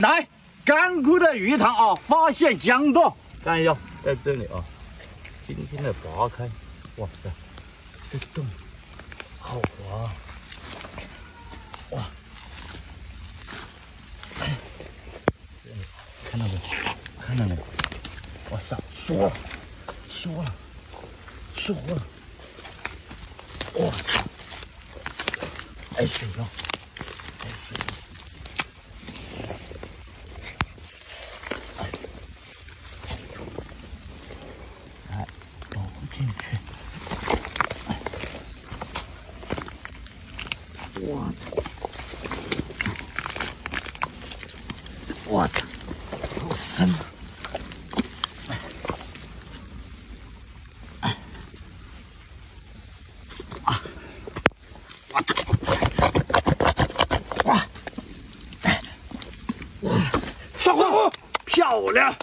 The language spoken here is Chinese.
来，干枯的鱼塘啊，发现江洞，看一下，在这里啊，轻轻的拔开，哇塞，这洞好滑啊，哇，看到没？看到没？哇塞，缩了，缩了，缩了，哇塞，哎水了。进去！我操！我操！好深！啊！我操！哇！哇！上钩！漂亮！